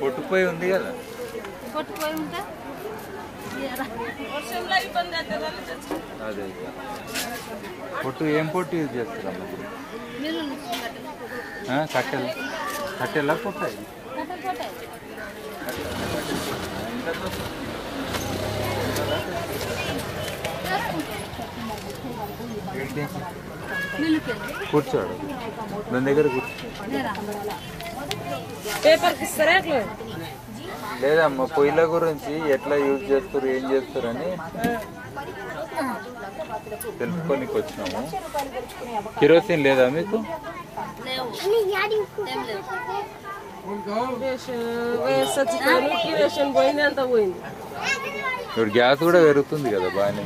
కొట్టుపోయి ఉంది కదా. కొట్టుపోయి ఉంటే? అదే. పొట్టు ఏం పొట్టు యూజ్ చేస్తారమ్మా కట్టలు. కట్టెలు పొట్టాయి కూర్చోడు. దాని దగ్గర కూర్చో. పేపర్కి ఇస్తారా లేదమ్మా పొయ్యిల గురించి ఎట్లా యూజ్ చేస్తారు ఏం చేస్తారని తెలుసుకోనికి వచ్చినాము. కిరోసిన్ లేదా మీకు? ఇప్పుడు గ్యాస్ కూడా పెరుగుతుంది కదా బాగానే.